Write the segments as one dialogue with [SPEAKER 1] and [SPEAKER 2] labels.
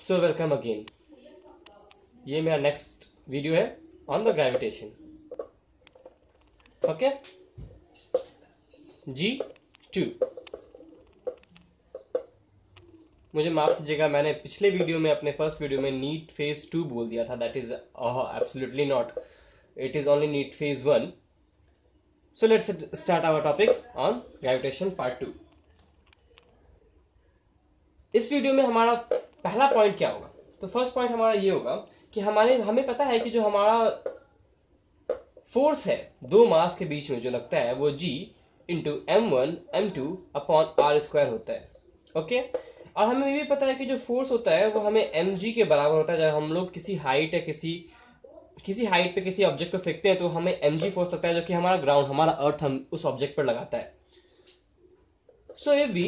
[SPEAKER 1] So welcome again ये मेरा next video है ऑन द ग्रेविटेशन ओके जी टू मुझे माफ़ कीजिएगा, मैंने पिछले वीडियो में, अपने फ़र्स्ट वीडियो में नीट फ़ेज़ टू बोल दिया था. That is absolutely not it is only NEET phase one so let's start our topic on gravitation part two इस वीडियो में हमारा पहला पॉइंट क्या होगा? तो फ़र्स्ट पॉइंट हमारा ये होगा कि हमारे, हमें पता है कि जो हमारा फोर्स है, दो मास के बीच में जो लगता है, वो G into M one M two upon R square होता है। ओके और हमें ये भी पता है कि जो फोर्स होता है, वो हमें एम जी के बराबर होता है। जब हम लोग किसी हाइट या किसी किसी हाइट पे किसी ऑब्जेक्ट को फेंकते हैं तो हमें एम जी फोर्स लगता है, जो कि हमारा ग्राउंड हमारा अर्थ हम उस ऑब्जेक्ट पर लगाता है। So if we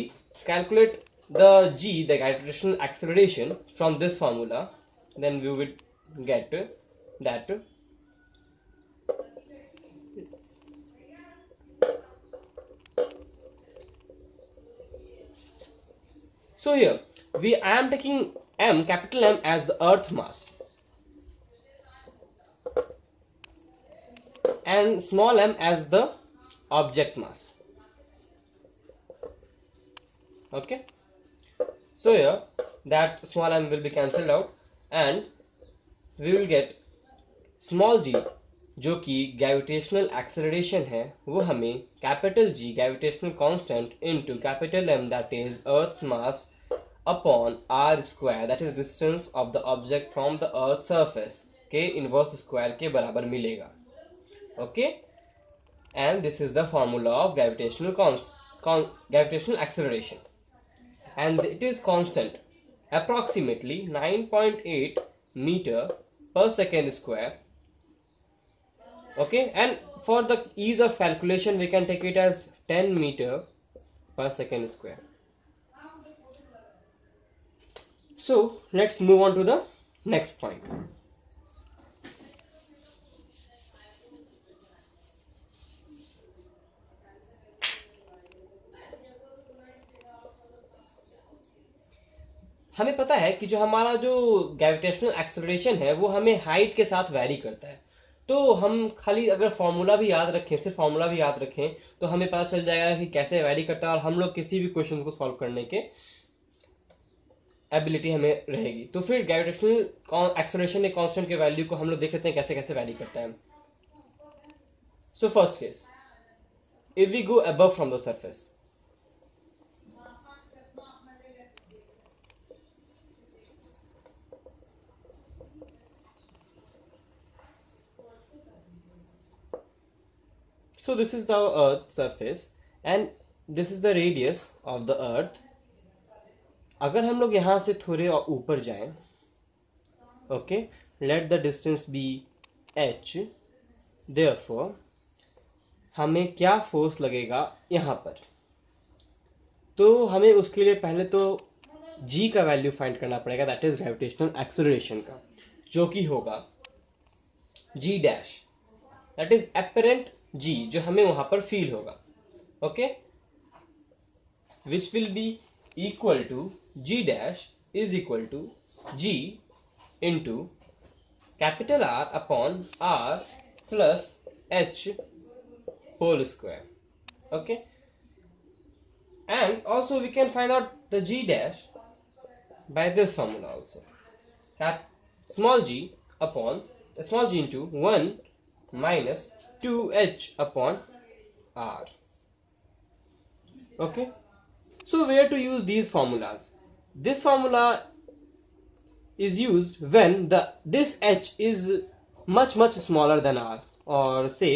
[SPEAKER 1] calculate the g, the gravitational acceleration from this formula, then we would get that So here we I am taking m capital M as the earth mass and small m as the object mass. Okay. So here, that small m will be cancelled out and we will get small g, जो कि gravitational acceleration है, वो हमें capital G gravitational constant into capital M that is earth mass upon R square that is distance of the object from the earth surface के inverse square के बराबर मिलेगा। Okay and this is the formula of gravitational gravitational acceleration and it is constant. Approximately 9.8 meter per second square. Okay? And for the ease of calculation we can take it as 10 meter per second square. So let's move on to the next point हमें पता है कि जो हमारा जो gravitational acceleration है, वो हमें हाइट के साथ वैरी करता है। तो हम खाली अगर फॉर्मूला भी याद रखें, सिर्फ़ फॉर्मूला भी याद रखें तो हमें पता चल जाएगा कि कैसे वैरी करता है और हम लोग किसी भी क्वेश्चन को सॉल्व करने के एबिलिटी हमें रहेगी। तो फिर ग्रेविटेशनल एक्सेलरेशन के कांस्टेंट के वैल्यू को हम लोग देख लेते हैं कैसे कैसे वैरी करता है। So first case if we go above from the surface So this is the earth surface and this is the radius of the earth. अगर हम लोग यहाँ से थोड़े ऊपर जाएँ okay let the distance be H therefore हमें क्या फोर्स लगेगा यहाँ पर तो हमें उसके लिए पहले तो जी का वैल्यू फाइंड करना पड़ेगा दैट इज़ ग्रेविटेशनल एक्सेलरेशन का, जो कि होगा G dash that is apparent G जो हमें वहाँ पर फील होगा। Okay which will be equal to G dash is equal to G into capital R upon R plus H whole square okay and also we can find out the G dash by this formula also small G upon small G into one minus 2h upon r okay so where to use these formulas this formula is used when the this h is much much smaller than r और से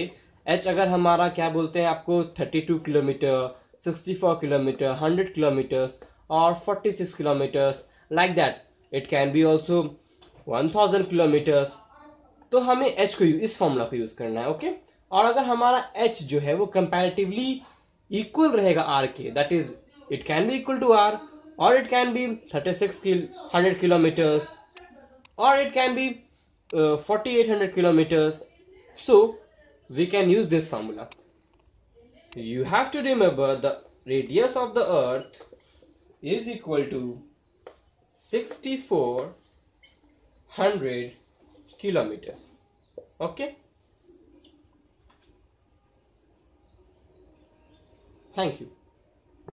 [SPEAKER 1] h अगर हमारा क्या बोलते हैं आपको 32 kilometre 64 kilometre 100 kilometres और 46 kilometres like that it can be also 1000 kilometers तो हमें एच को इस फॉर्मूला को यूज़ करना है ओके और अगर हमारा एच जो है वो कंपेरेटिवली इक्वल रहेगा आर के that is it can be equal to R और it can be thirty six hundred kilometres और it can be forty eight hundred kilometres so we can use this formula you have to remember the radius of the earth is equal to 6400 kilometers. Okay? Thank you